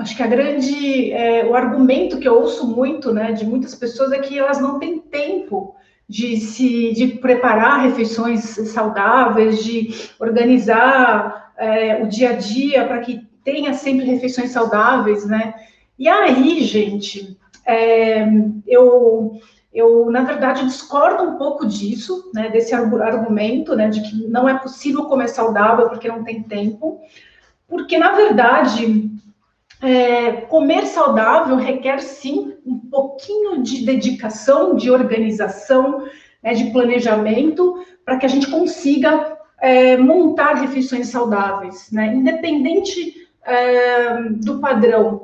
acho que a grande, é, o argumento que eu ouço muito, né, de muitas pessoas é que elas não têm tempo de se, de preparar refeições saudáveis, de organizar é, o dia a dia para que tenha sempre refeições saudáveis, né? E aí, gente, é, eu, eu, na verdade, discordo um pouco disso, né, desse argumento, né, de que não é possível comer saudável porque não tem tempo, porque, na verdade, é, comer saudável requer, sim, um pouquinho de dedicação, de organização, né, de planejamento, para que a gente consiga é, montar refeições saudáveis, né, independente é, do padrão